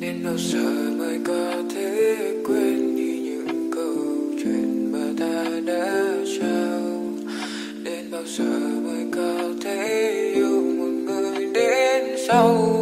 đến bao giờ mới có thể quên đi những câu chuyện mà ta đã trao. Đến bao giờ mới có thể yêu một người đến sau.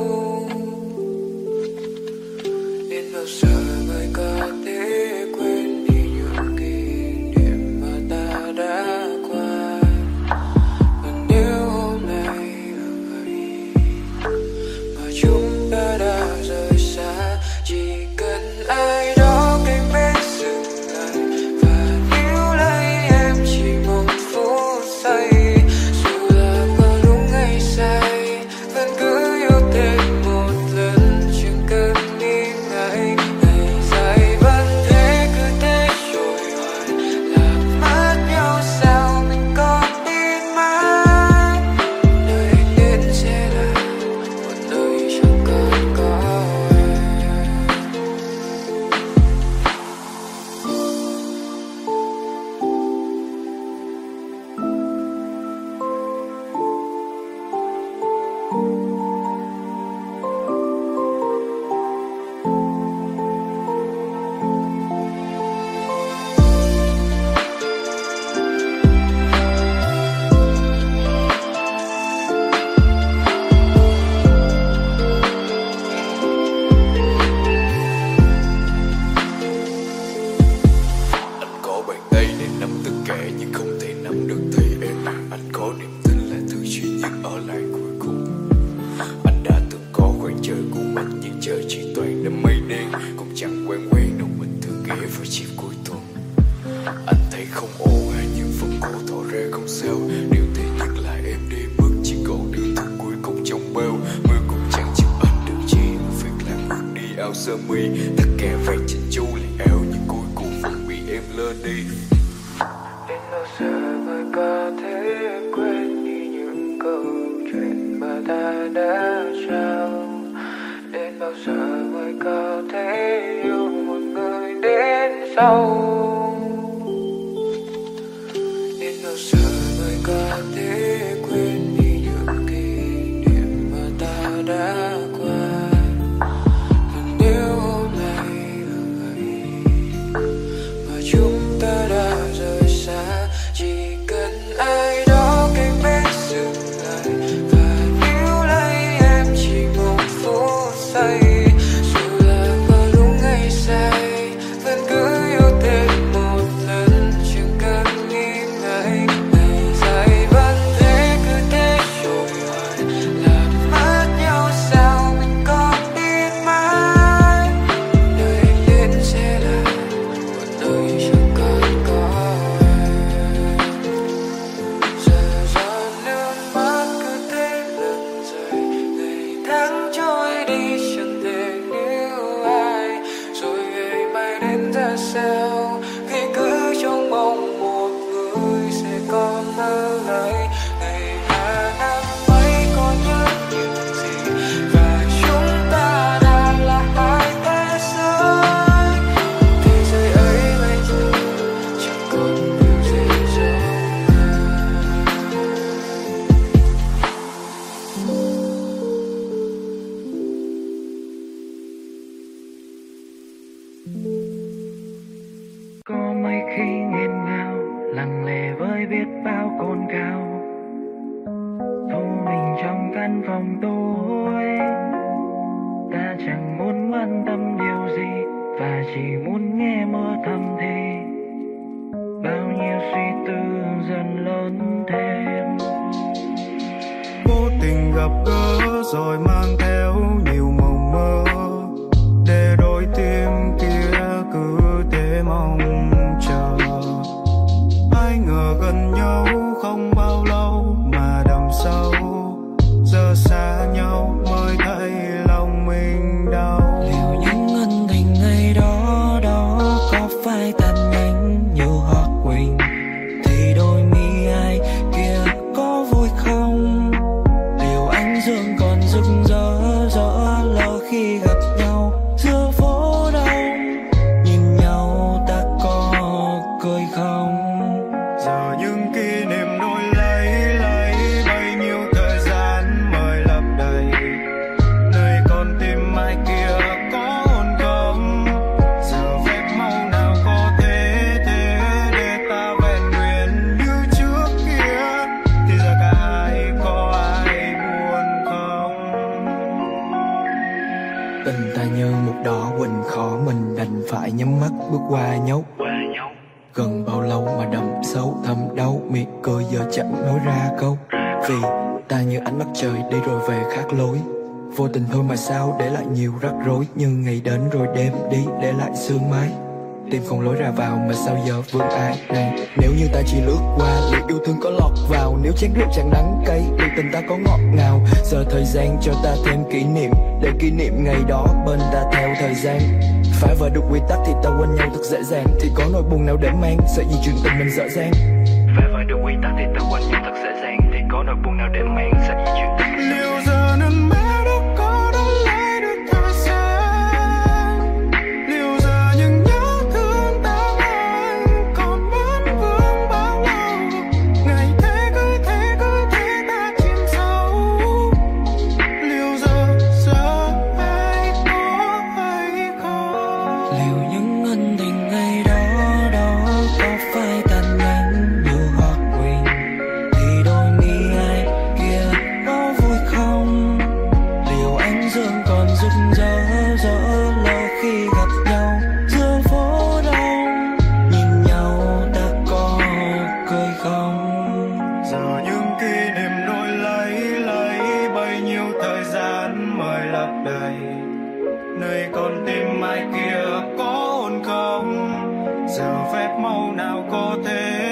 Gặp gỡ rồi mang theo miệng cười giờ chẳng nói ra câu. Vì ta như ánh mắt trời đi rồi về khác lối. Vô tình thôi mà sao để lại nhiều rắc rối. Nhưng ngày đến rồi đêm đi để lại sương mái. Tìm không lối ra vào mà sao giờ vương ai này. Nếu như ta chỉ lướt qua, liệu yêu thương có lọt vào. Nếu chén rượu chẳng đắng cay, liệu tình ta có ngọt ngào. Giờ thời gian cho ta thêm kỷ niệm. Để kỷ niệm ngày đó bên ta theo thời gian. Phá vỡ được quy tắc thì ta quên nhau thật dễ dàng. Thì có nỗi buồn nào để mang? Sợ gì chuyện tình mình dở dang ta thì ta quên, nhưng thật dễ dàng Thì có nỗi buồn nào để mang gian mời lấp đầy nơi con tim mai kia có hồn không? Giờ phép màu nào có thể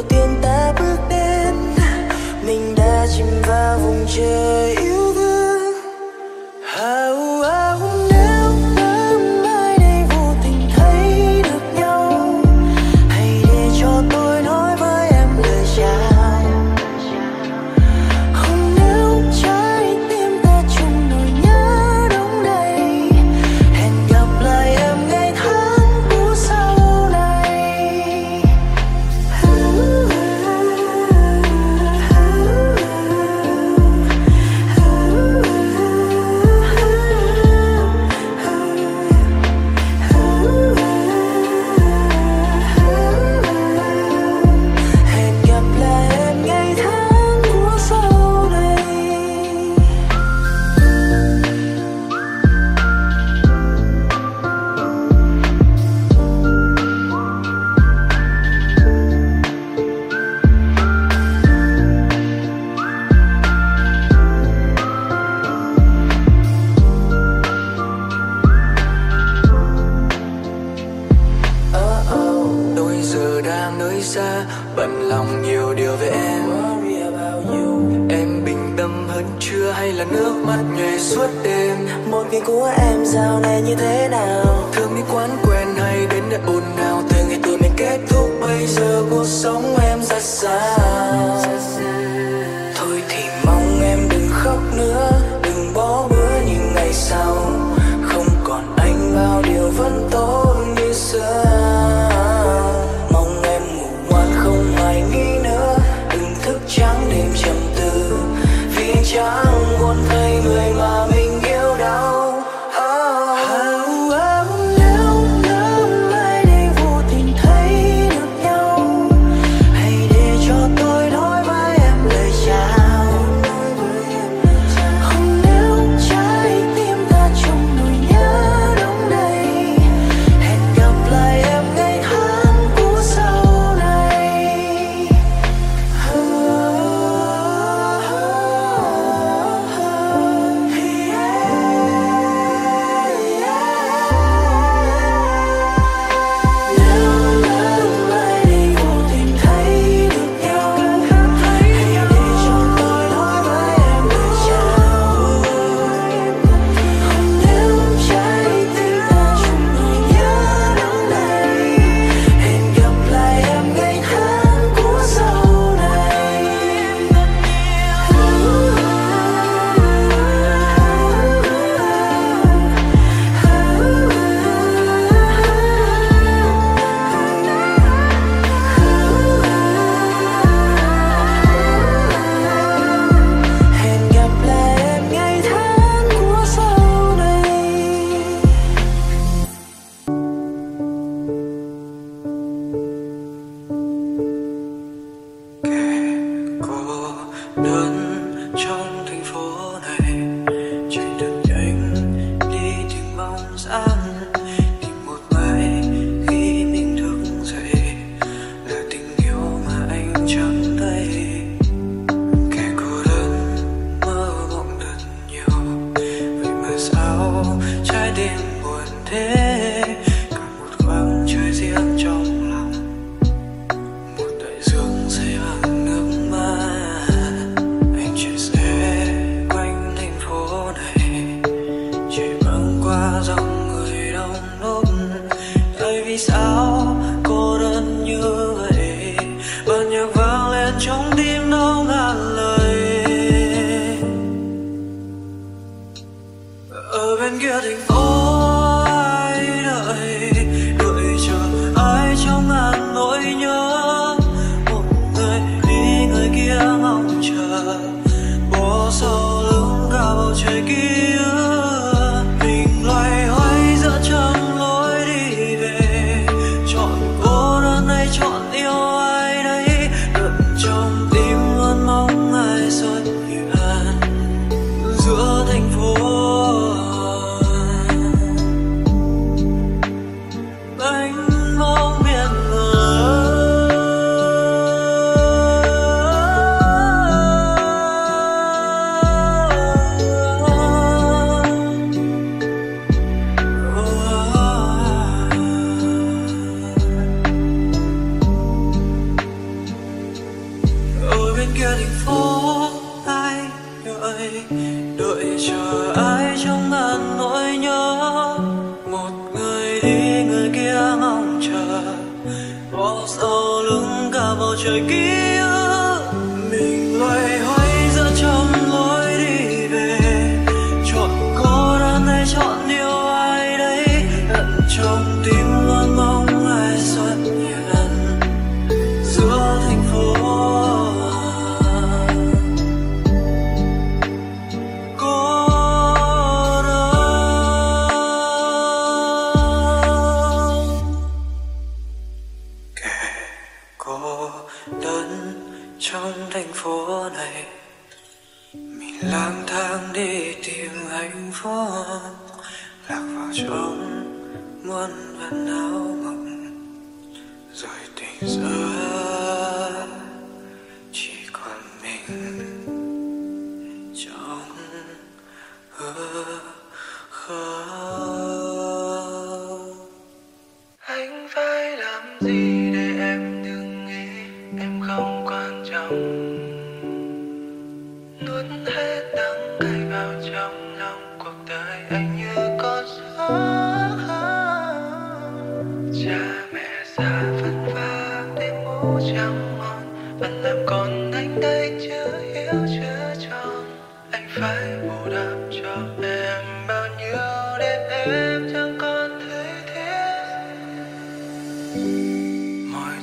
đầu tiên ta bước đến mình đã chìm vào vùng trời yêu mắt ngày suốt đêm. Một ngày của em dạo này như thế nào? Thương đi quán quen hay đến nơi ồn nào từ ngày tụi mình kết thúc, bây giờ cuộc sống em ra sao? Thôi thì mong em đừng khóc nữa, đừng bỏ bữa những ngày sau.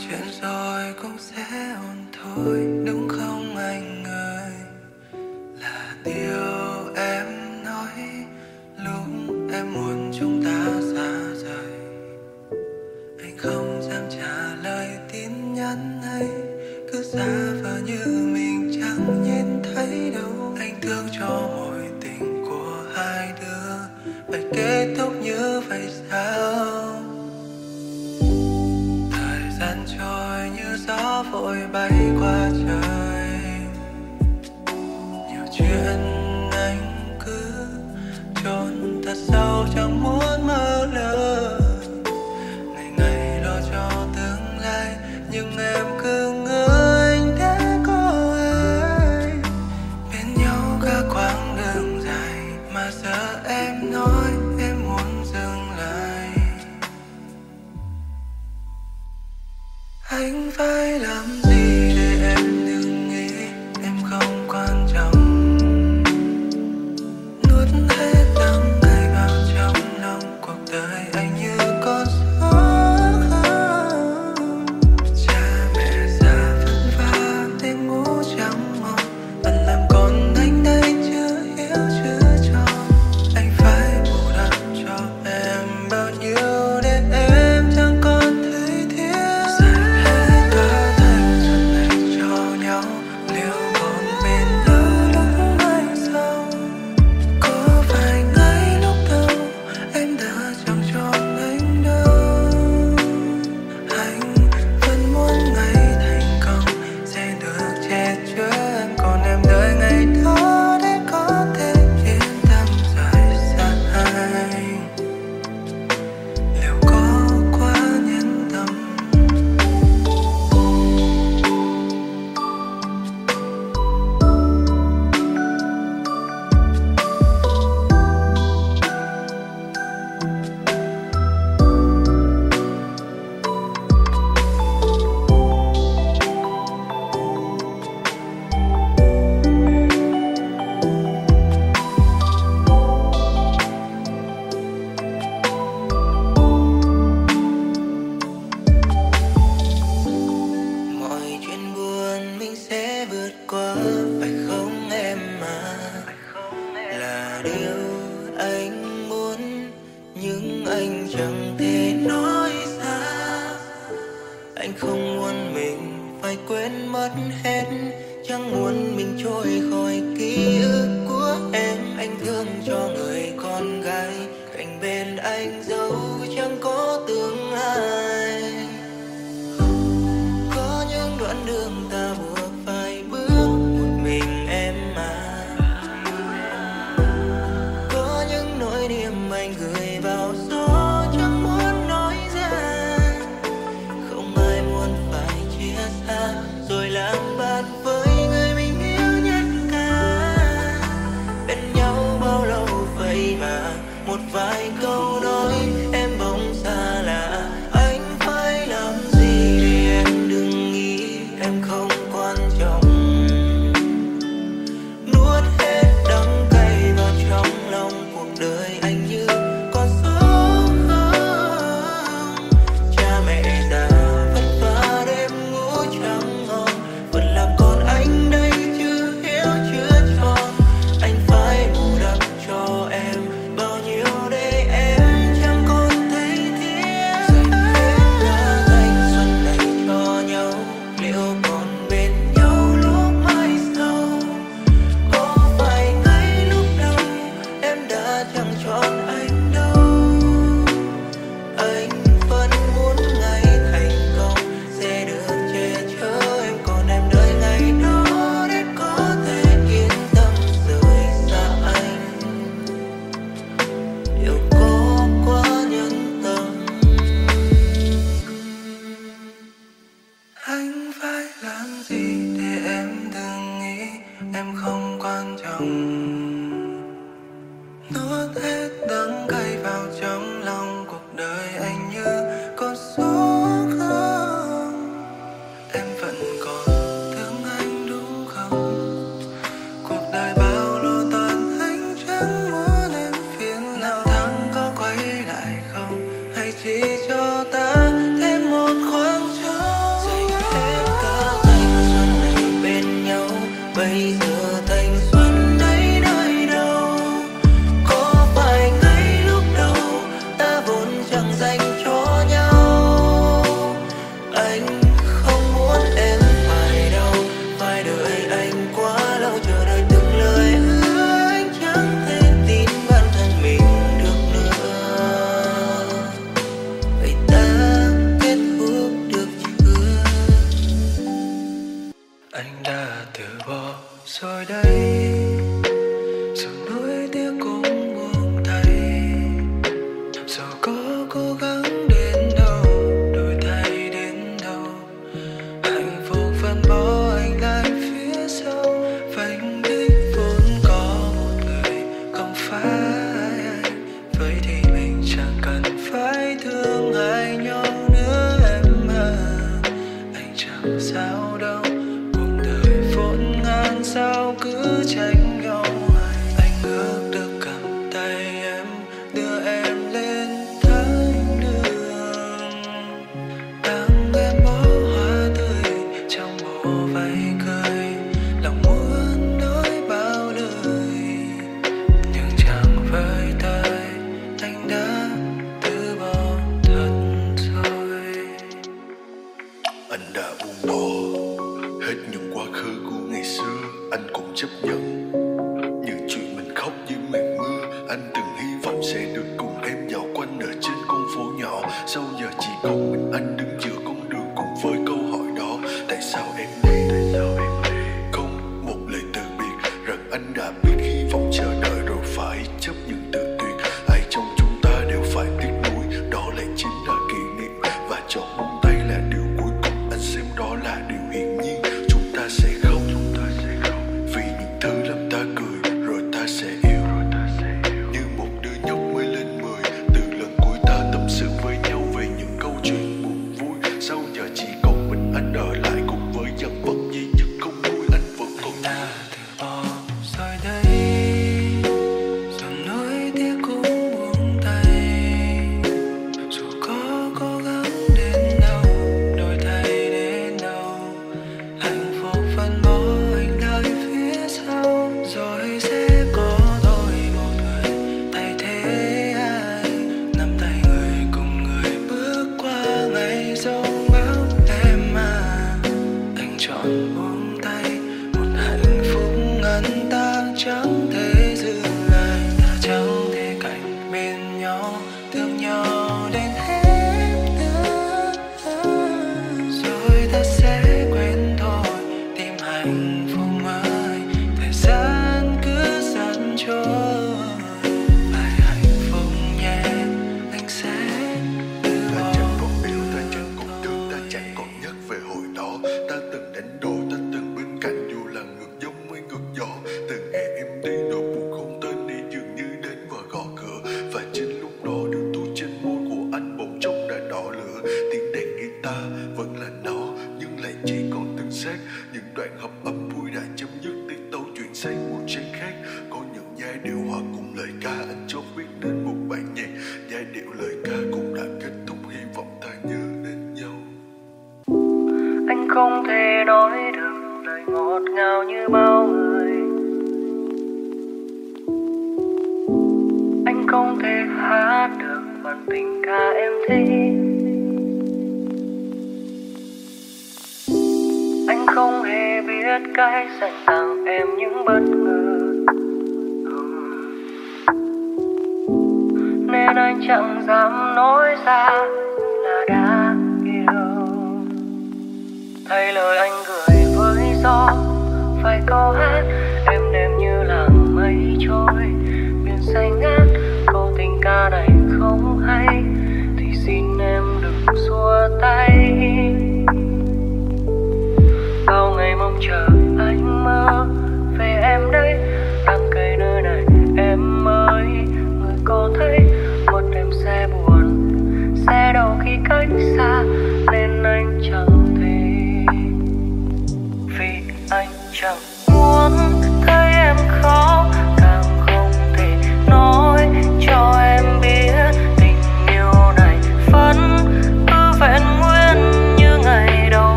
chuyện rồi cũng sẽ ổn thôi, đúng không anh ơi? Là điều em nói, lúc em muốn chúng ta xa rời. Anh không dám trả lời tin nhắn hay cứ xa vờ như mình chẳng nhìn thấy đâu. Anh thương cho mọi tình của hai đứa, phải kết thúc như vậy sao? vội bay qua anh chẳng thể nói ra. Anh không muốn mình phải quên mất hết, chẳng muốn mình trôi khỏi ký ức của em. Anh thương cho người con gái cạnh bên anh, dẫu chẳng có tương lai.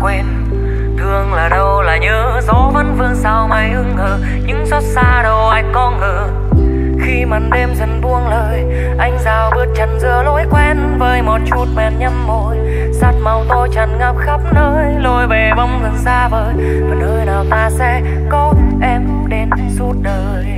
quên. Thương là đâu là nhớ, gió vẫn vương sao mây hưng hờ những xót xa đâu ai có ngờ. Khi màn đêm dần buông lời, anh rào bước chân giữa lối quen với một chút men nhâm môi. Sát màu tôi tràn ngập khắp nơi lôi về bóng dần xa vời. Và nơi nào ta sẽ có em đến suốt đời?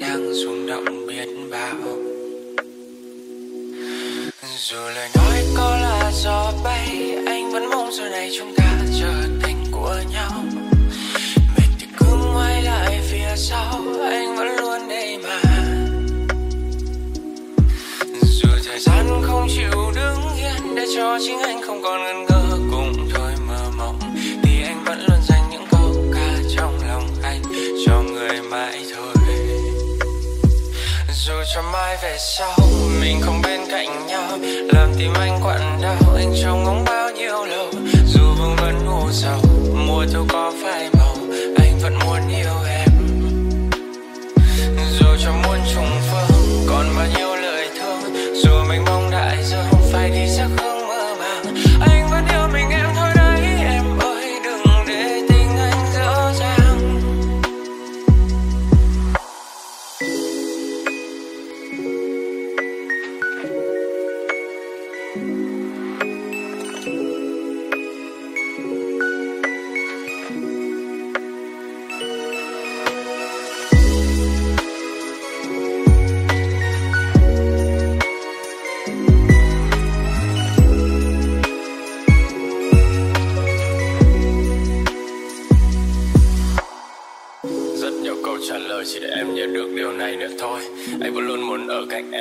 đang rung động biết bao. Dù lời nói có là gió bay, anh vẫn mong giờ này chúng ta trở thành của nhau. Mình thì cứ ngoái lại phía sau, anh vẫn luôn đây mà. Dù thời gian không chịu đứng yên để cho chính anh không còn ngần cho mai về sau. Mình không bên cạnh nhau. Làm tim anh quặn đau. Anh trông ngóng bao nhiêu lâu. Dù vương vấn ngủ sầu, mùa thu có phải?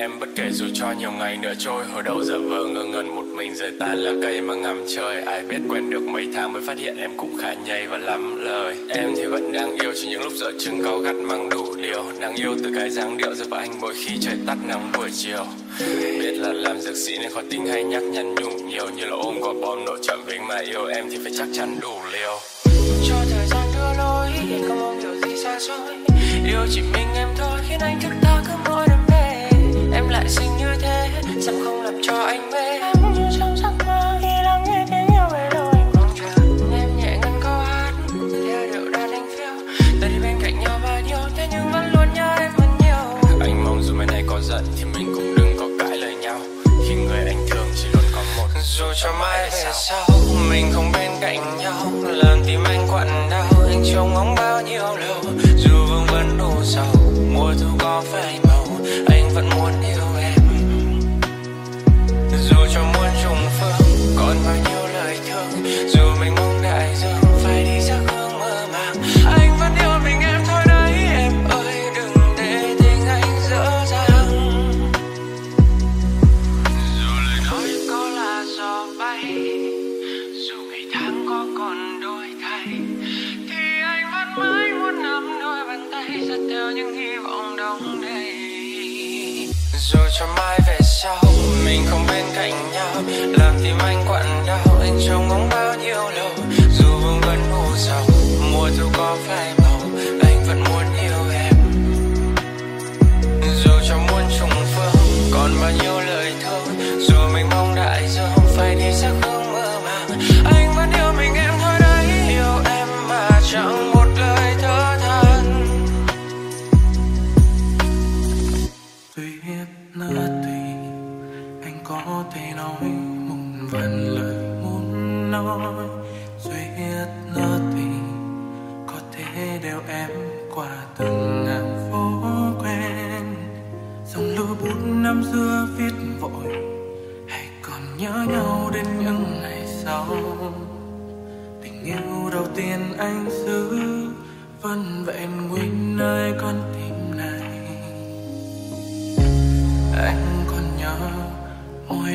Em bất kể dù cho nhiều ngày nữa trôi, hồi đầu giờ vờ ngơ ngẩn một mình rời ta là cây mà ngắm trời. Ai biết quen được mấy tháng mới phát hiện em cũng khá nhây và lắm lời. Em thì vẫn đang yêu chỉ những lúc giờ chừng có gắt mang đủ điều. Đang yêu từ cái dáng điệu giúp anh mỗi khi trời tắt nắng buổi chiều. Biết là làm dược sĩ nên khó tính hay nhắc nhắn nhủ nhiều, như là ôm quả bom nổ chậm với mà yêu em thì phải chắc chắn đủ liều. Cho thời gian đưa lối, không mong điều gì xa xôi. Yêu chỉ mình em thôi, khiến anh thức ta cứ mỗi đêm em lại xinh như thế sao không làm cho anh mê. Em như trong giấc mơ khi lắng nghe tiếng yêu về đâu anh mong chờ em nhẹ ngân câu hát theo điệu đàn anh phiêu. Ta đi bên cạnh nhau bao nhiêu thế nhưng vẫn luôn nhớ em vẫn nhiều. Anh mong dù mai này có giận thì mình cũng đừng có cãi lời nhau. Khi người anh thương chỉ luôn có một dù cho mai về sau mình không bên cạnh nhau. Làm tim anh quặn đau anh trông ngóng bao nhiêu lâu. Dù vương vấn đủ sầu mùa thu có phai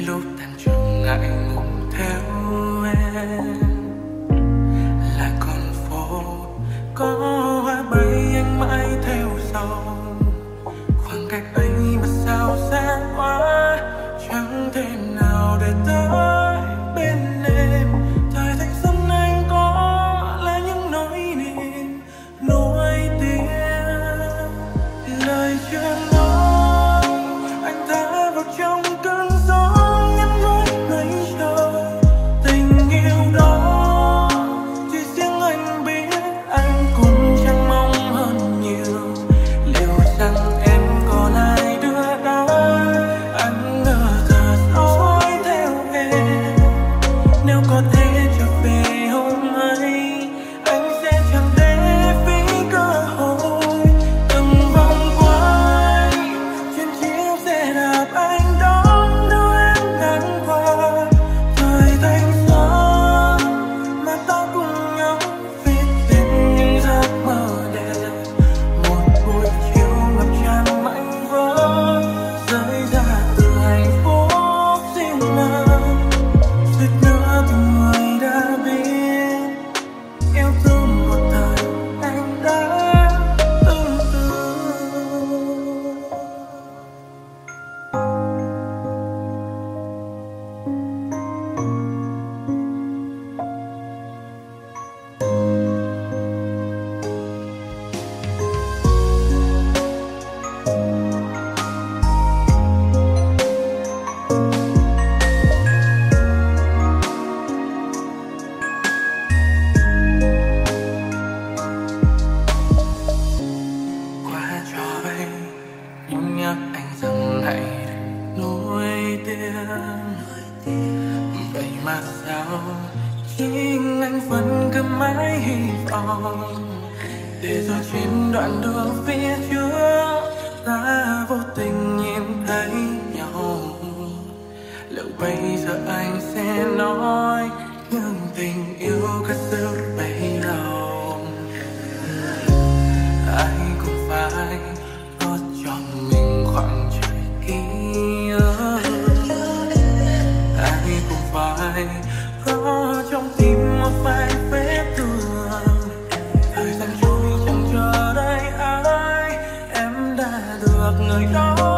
lúc tan trường ngại ngùng theo em. Là con phố có được người đó.